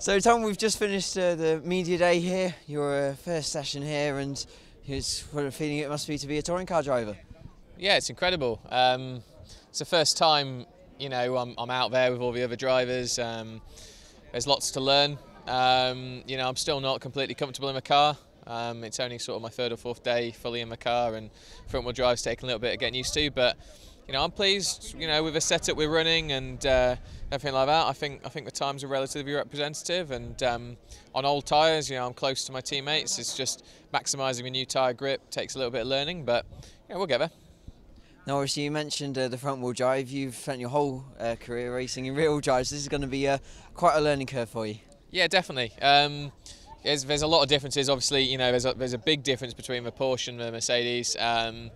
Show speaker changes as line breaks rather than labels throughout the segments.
So Tom, we've just finished uh, the media day here, your uh, first session here, and here's what a feeling it must be to be a touring car driver.
Yeah, it's incredible. Um, it's the first time, you know, I'm, I'm, out there with all the other drivers. Um, there's lots to learn. Um, you know, I'm still not completely comfortable in my car. Um, it's only sort of my third or fourth day fully in my car, and front wheel drive's taking a little bit of getting used to, but you know, I'm pleased, you know, with the setup we're running and uh, everything like that. I think I think the times are relatively representative, and um, on old tyres, you know, I'm close to my teammates. It's just maximising a new tyre grip takes a little bit of learning, but yeah, we'll get there.
Now, obviously, you mentioned uh, the front wheel drive. You've spent your whole uh, career racing in rear wheel drives. This is going to be uh, quite a learning curve for you.
Yeah, definitely. Um, there's, there's, a lot of differences. Obviously, you know, there's a, there's a big difference between the Porsche and the Mercedes. Um,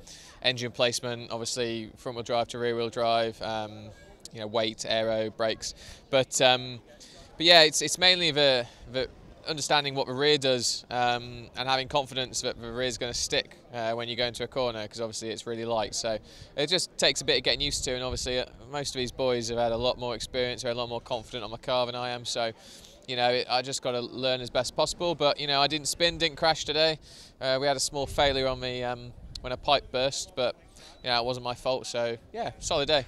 engine placement, obviously front wheel drive to rear wheel drive, um, you know, weight, aero, brakes. But um, but yeah, it's it's mainly the the understanding what the rear does um, and having confidence that the rear is going to stick uh, when you go into a corner because obviously it's really light. So it just takes a bit of getting used to. And obviously uh, most of these boys have had a lot more experience, they're a lot more confident on my car than I am. So you know, I just got to learn as best possible. But you know, I didn't spin, didn't crash today. Uh, we had a small failure on the um, when a pipe burst, but yeah, it wasn't my fault. So yeah, solid day.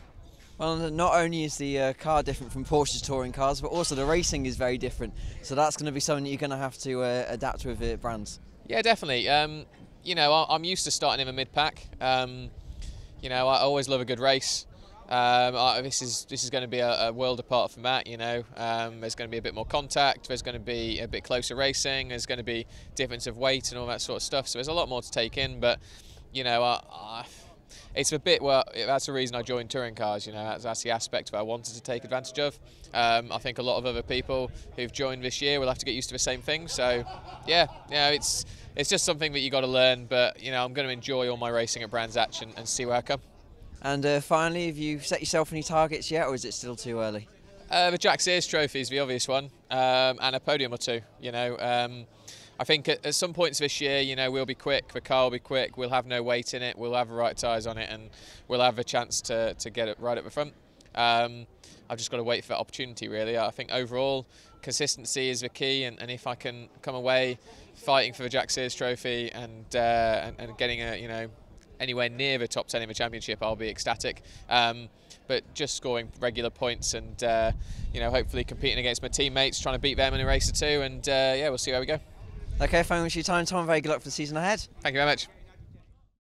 Well, not only is the uh, car different from Porsche's touring cars, but also the racing is very different. So that's going to be something that you're going to have to uh, adapt with uh, brands.
Yeah, definitely. Um, you know, I'm used to starting in the mid pack. Um, you know, I always love a good race. Um, I, this is this is going to be a, a world apart from that. You know, um, there's going to be a bit more contact. There's going to be a bit closer racing. There's going to be difference of weight and all that sort of stuff. So there's a lot more to take in. But you know, I, I, it's a bit well. That's the reason I joined touring cars. You know, that's, that's the aspect that I wanted to take advantage of. Um, I think a lot of other people who've joined this year will have to get used to the same thing. So, yeah, yeah, it's it's just something that you got to learn. But you know, I'm going to enjoy all my racing at Brands Hatch and, and see where I come.
And uh, finally, have you set yourself any targets yet, or is it still too early?
Uh, the Jack Sears Trophy is the obvious one, um, and a podium or two. You know. Um, I think at, at, some points this year, you know, we'll be quick. The car will be quick. We'll have no weight in it. We'll have the right tyres on it, and we'll have a chance to, to get it right at the front. Um, I've just got to wait for that opportunity, really. I think overall, consistency is the key, and, and if I can come away fighting for the Jack Sears Trophy and, uh, and, and getting a, you know, anywhere near the top 10 in the championship, I'll be ecstatic. Um, but just scoring regular points and, uh, you know, hopefully competing against my teammates, trying to beat them in a race or two, and uh, yeah, we'll see where we go.
Okay, thank you for your time, Tom. Very good luck for the season ahead.
Thank you very much.